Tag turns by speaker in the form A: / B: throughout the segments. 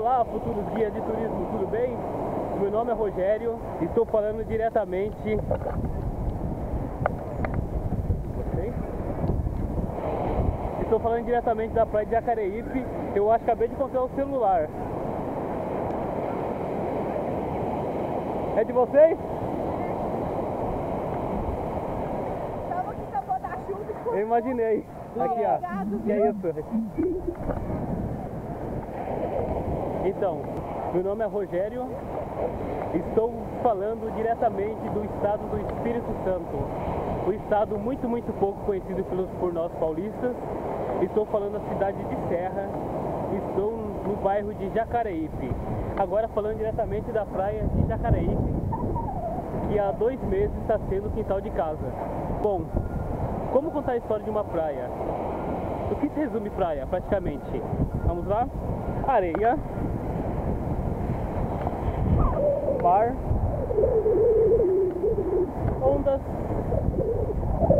A: Olá, futuros guias de turismo, tudo bem? Meu nome é Rogério, estou falando diretamente. Estou falando diretamente da praia de Jacareípe. Eu acho que acabei de encontrar o celular. É de vocês?
B: E ficou
A: Eu imaginei. Aqui, ó. Que é isso? Então, meu nome é Rogério. Estou falando diretamente do estado do Espírito Santo. O estado muito, muito pouco conhecido por nós paulistas. Estou falando da cidade de Serra. Estou no bairro de Jacareípe. Agora falando diretamente da praia de Jacareípe, que há dois meses está sendo quintal de casa. Bom, como contar a história de uma praia? O que se resume praia, praticamente? Vamos lá? Areia, mar, ondas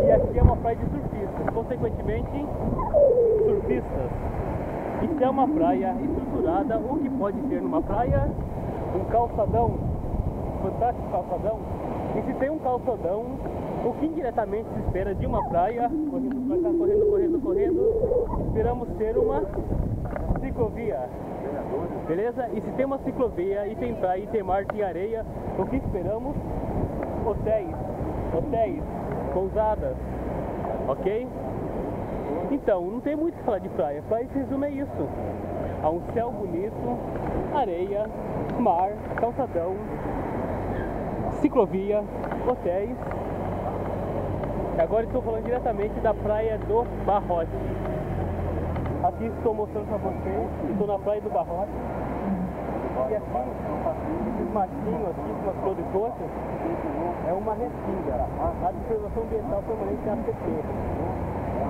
A: e aqui é uma praia de surfistas, consequentemente, surfistas. Isso é uma praia estruturada, o que pode ter numa praia? Um calçadão, fantástico calçadão. E se tem um calçadão, o que indiretamente se espera de uma praia, correndo pra cá, correndo, correndo, correndo, esperamos ter uma ciclovia. Beleza? E se tem uma ciclovia e tem praia e tem mar, tem areia, o que esperamos? Hotéis, hotéis, pousadas, ok? Então, não tem muito o que falar de praia. Praia se resume a isso. Há um céu bonito, areia, mar, calçadão, ciclovia, hotéis. E agora estou falando diretamente da praia do Barrote. Aqui estou mostrando para vocês, estou na praia do Barrote. E aqui, esses matinhos aqui, umas floricoxas, é uma restinga. A observação ambiental permanente da ACP.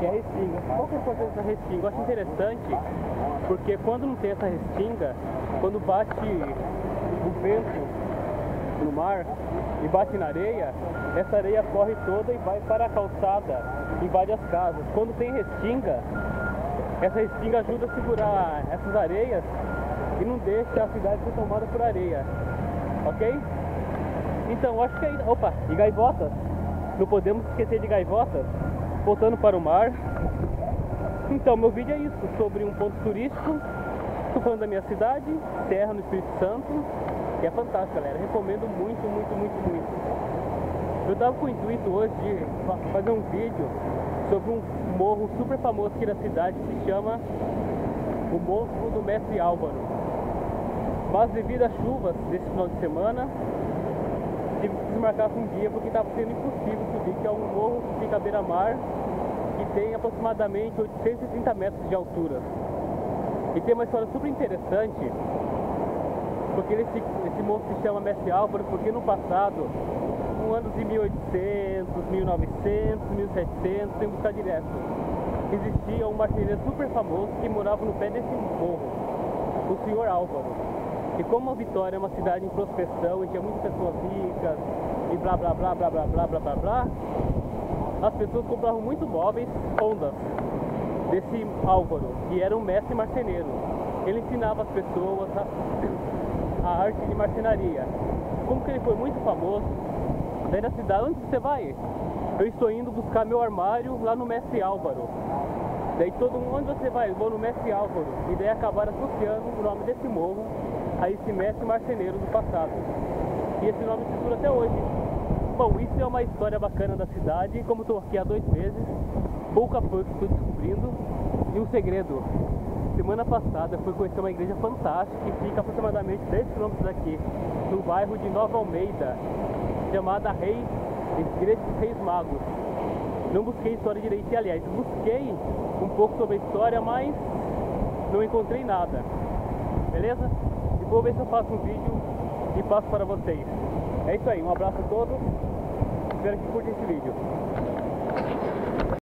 A: Que é a restinga. Qual que é a importância da restinga? Eu acho interessante, porque quando não tem essa restinga, quando bate o vento no mar e bate na areia, essa areia corre toda e vai para a calçada, invade as casas. Quando tem restinga, essa restinga ajuda a segurar essas areias e não deixa a cidade ser tomada por areia. Ok? Então, acho que é. Opa, e gaivotas? Não podemos esquecer de gaivotas. Voltando para o mar. Então, meu vídeo é isso, sobre um ponto turístico. Estou falando da minha cidade, Serra no Espírito Santo. E é fantástico, galera. Recomendo muito, muito, muito, muito. Eu estava com o intuito hoje de fa- fazer um vídeo sobre um morro super famoso aqui da cidade que se chama o Morro do Mestre Álvaro. Mas devido às chuvas desse final de semana, tive que desmarcar com um dia porque estava sendo impossível subir, que é um morro que fica à beira-mar e tem aproximadamente 830 metros de altura. E tem uma história super interessante, porque esse, esse morro se chama Mestre Álvaro porque no passado, no anos de 1800, 1900, 1700, sem buscar direto, existia um marceneiro super famoso que morava no pé desse morro, o senhor Álvaro. E como a Vitória é uma cidade em prospecção e tinha muitas pessoas ricas e blá blá blá blá blá blá blá blá blá, as pessoas compravam muito móveis, ondas, desse Álvaro, que era um mestre marceneiro. Ele ensinava as pessoas a, a arte de marcenaria. Como que ele foi muito famoso, daí na cidade, onde você vai? Eu estou indo buscar meu armário lá no mestre Álvaro. Daí todo mundo, onde você vai? Eu vou no mestre Álvaro. E daí acabaram associando o nome desse morro a esse mestre marceneiro do passado. E esse nome se dura até hoje. Bom, isso é uma história bacana da cidade. Como estou aqui há dois meses, pouco a pouco estou descobrindo. E um segredo. Semana passada fui conhecer uma igreja fantástica que fica aproximadamente 10 quilômetros daqui, no bairro de Nova Almeida, chamada Rei, dos Reis Magos. Não busquei história direito, aliás, busquei um pouco sobre a história, mas não encontrei nada. Beleza? E vou ver se eu faço um vídeo e passo para vocês. É isso aí, um abraço a todos. Espero que curtem esse vídeo.